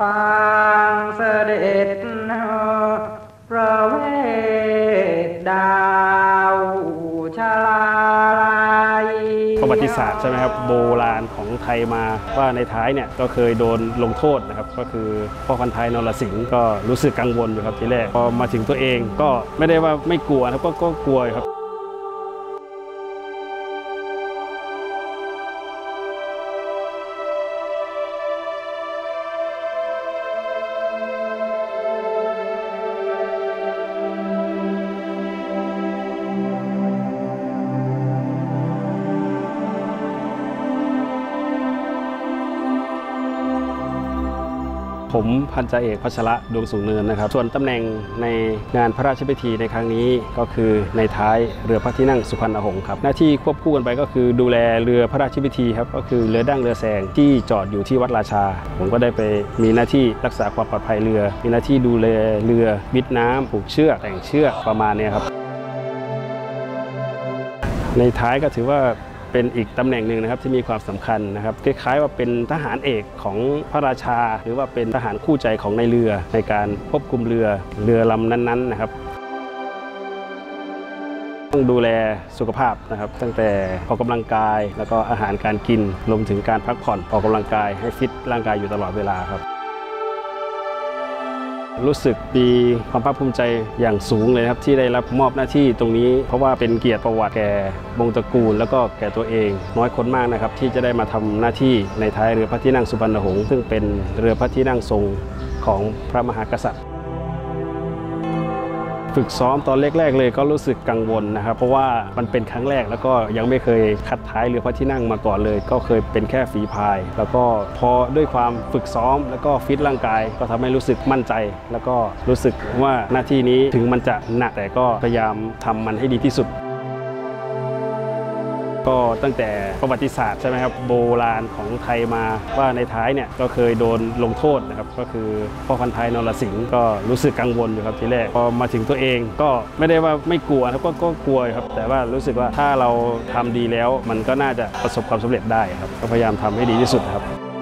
ปางเสด็จประเวทดาวชาลาลัยประวัติศาสตร์ใช่ไหมครับโบราณของไทยมาว่าในท้ายเนี่ยก็เคยโดนลงโทษนะครับ ก็คือพ่อพันไทยนรสิงห์ก็รู้สึกกังวลอยู่ครับทีแรกพอมาถึงตัวเองก็ไม่ได้ว่าไม่กลัวนะครับก็กลัวครับ ผมพันจ่าเอกพัชระดวงสูงเนินนะครับ ส่วนตำแหน่งในงานพระราชพิธีในครั้งนี้ก็คือในท้ายเรือพระที่นั่งสุพรรณหงส์ครับ หน้าที่ควบคู่กันไปก็คือดูแลเรือพระราชพิธีครับก็คือเรือดั้งเรือแซงที่จอดอยู่ที่วัดราชา ผมก็ได้ไปมีหน้าที่รักษาความปลอดภัยเรือ มีหน้าที่ดูแลเรือมิดน้ำผูกเชือกแต่งเชือกประมาณนี้ครับในท้ายก็ถือว่า เป็นอีกตำแหน่งหนึ่งนะครับที่มีความสำคัญนะครับคล้ายๆว่าเป็นทหารเอกของพระราชา หรือว่าเป็นทหารคู่ใจของในเรือ ในการควบคุมเรือเรือลำนั้นๆนะครับต้องดูแลสุขภาพนะครับ ตั้งแต่ออกกำลังกาย แล้วก็อาหารการกินรวมถึงการพักผ่อนออกกำลังกายให้ฟิตร่างกายอยู่ตลอดเวลาครับ รู้สึกมีความภาคภูมิใจอย่างสูงเลยครับที่ได้รับมอบหน้าที่ตรงนี้ เพราะว่าเป็นเกียรติประวัติแก่วงศ์ตระกูล แล้วก็แก่ตัวเอง น้อยคนมากนะครับที่จะได้มาทำหน้าที่ในท้ายเรือพระที่นั่งสุพรรณหงษ์ซึ่งเป็นเรือพระที่นั่งทรงของพระมหากษัตริย์ ฝึกซ้อมตอนแรกๆเลยก็รู้สึกกังวลนะครับ เพราะว่ามันเป็นครั้งแรกแล้วก็ยังไม่เคยคัดท้ายเรือพระที่นั่งมาก่อนเลย ก็เคยเป็นแค่ฝีพาย แล้วก็พอด้วยความฝึกซ้อม แล้วก็ฟิตร่างกาย ก็ทำให้รู้สึกมั่นใจ แล้วก็รู้สึกว่าหน้าที่นี้ถึงมันจะหนักแต่ก็พยายามทำมันให้ดีที่สุด ก็ตั้งแต่ประวัติศาสตร์ใช่ไหมครับโบราณของไทยมาว่าในท้ายเนี่ยก็เคยโดนลงโทษนะครับก็คือพ่อพันไทยนรสิงห์ก็รู้สึกกังวลอยู่ครับทีแรกพอมาถึงตัวเองก็ไม่ได้ว่าไม่กลัวนะครับก็ก็กลัวครับแต่ว่ารู้สึกว่าถ้าเราทำดีแล้วมันก็น่าจะประสบความสำเร็จได้ครับก็พยายามทำให้ดีที่สุดครับ